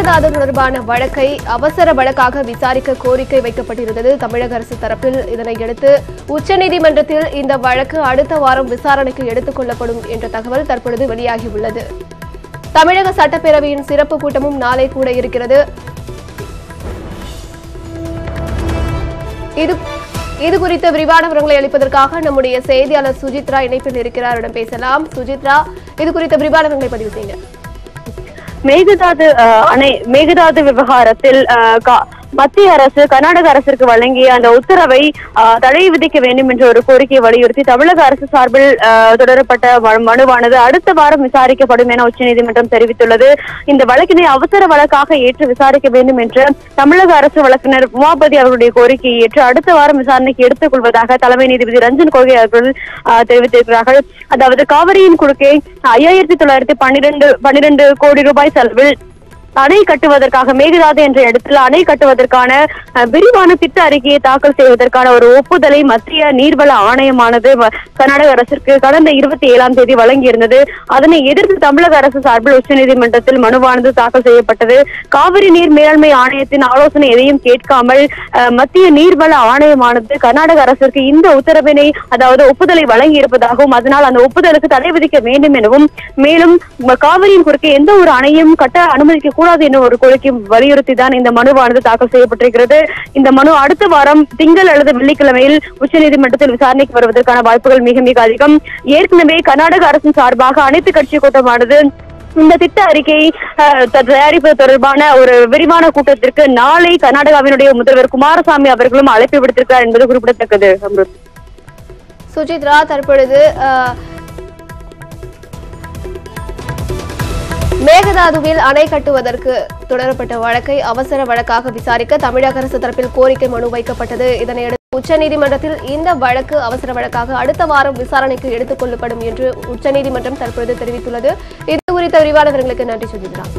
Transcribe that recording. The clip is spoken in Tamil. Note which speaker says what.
Speaker 1: மேகதாது தொடர்பான வழக்கை அவசர வழக்காக விசாரிக்க கோரிக்கை வைக்கப்பட்டிருந்தது. தமிழக அரசு தரப்பில் இதனையடுத்து உச்சநீதிமன்றத்தில் இந்த வழக்கு அடுத்த வாரம் விசாரணைக்கு எடுத்துக் கொள்ளப்படும் என்ற தகவல் தற்பொழுது வெளியாகியுள்ளது. தமிழக சட்டப்பேரவையின் சிறப்பு கூட்டமும் நாளை கூட இருக்கிறது. இது இது குறித்த விரிவான விவரங்களை அளிப்பதற்காக நம்முடைய செய்தியாளர் சுஜித்ரா இணைப்பில் இருக்கிறார். பேசலாம். சுஜித்ரா இது குறித்த விரிவான விவரங்களை பதிவு செய்யுங்க
Speaker 2: மேகதாது அணை மேகதாது விவகாரத்தில் அஹ், மத்திய அரசு கர்நாடக அரசிற்கு வழங்கிய அந்த உத்தரவை தடை விதிக்க வேண்டும் என்ற ஒரு கோரிக்கையை வலியுறுத்தி தமிழக அரசு சார்பில் தொடரப்பட்ட மனுவானது அடுத்த வாரம் விசாரிக்கப்படும் என உச்சநீதிமன்றம் தெரிவித்துள்ளது. இந்த வழக்கினை அவசர வழக்காக ஏற்று விசாரிக்க வேண்டும் என்று தமிழக அரசு வழக்கினர் உமாபதி அவர்களுடைய கோரிக்கையை ஏற்று அடுத்த வாரம் விசாரணைக்கு எடுத்துக் கொள்வதாக தலைமை நீதிபதி ரஞ்சன் கோகை அவர்கள் தெரிவித்திருக்கிறார்கள். அதாவது காவிரியின் குறுக்கே ஐயாயிரத்தி தொள்ளாயிரத்தி பன்னிரெண்டு பன்னிரண்டு கோடி ரூபாய் செலவில் அணை கட்டுவதற்காக மேகதாது என்ற இடத்துல அணை கட்டுவதற்கான விரிவான திட்ட அறிக்கையை தாக்கல் செய்வதற்கான ஒரு ஒப்புதலை மத்திய நீர்வள ஆணையமானது கர்நாடக அரசிற்கு கடந்த இருபத்தி ஏழாம் தேதி வழங்கியிருந்தது. அதனை எதிர்த்து தமிழக அரசு சார்பில் உச்சநீதிமன்றத்தில் மனுவானது தாக்கல் செய்யப்பட்டது. காவிரி நீர் மேலாண்மை ஆணையத்தின் ஆலோசனை எதையும் கேட்காமல் மத்திய நீர்வள ஆணையமானது கர்நாடக அரசிற்கு இந்த உத்தரவினை அதாவது ஒப்புதலை வழங்கி இருப்பதாகவும் அதனால் அந்த ஒப்புதலுக்கு தடை விதிக்க வேண்டும் எனவும் மேலும் காவிரியின் குறுக்கே எந்த ஒரு அணையும் கட்ட அனுமதிக்க கூடாது என ஒரு கோரிக்கை வலியுறுத்தி தான் இந்த மனுவானது தாக்கல் செய்யப்பட்டிருக்கிறது. இந்த மனு அடுத்த வாரம் திங்கள் அல்லது வெள்ளிக்கிழமையில் உச்சநீதிமன்றத்தில் விசாரணைக்கு வருவதற்கான வாய்ப்புகள் மிக மிக அதிகம். ஏற்கனவே கர்நாடக அரசின் சார்பாக அனைத்து கட்சி கூட்டமானது இந்த திட்ட அறிக்கையை தயாரிப்பது தொடர்பான ஒரு விரிவான கூட்டத்திற்கு நாளை கர்நாடகாவினுடைய முதல்வர் குமாரசாமி அவர்களும் அழைப்பு விடுத்திருக்கிறார் என்பது குறிப்பிடத்தக்கது.
Speaker 1: சுஜித்ரா தற்பொழுது மேகதாதுவில் அணை கட்டுவதற்கு தொடரப்பட்ட வழக்கை அவசர வழக்காக விசாரிக்க தமிழக அரசு தரப்பில் கோரிக்கை மனு வைக்கப்பட்டது. இதனையடுத்து உச்சநீதிமன்றத்தில் இந்த வழக்கு அவசர வழக்காக அடுத்த வாரம் விசாரணைக்கு எடுத்துக் கொள்ளப்படும் என்று உச்சநீதிமன்றம் தற்பொழுது தெரிவித்துள்ளது. இது குறித்த விரிவானவர்களுக்கு நன்றி சொல்கிறார்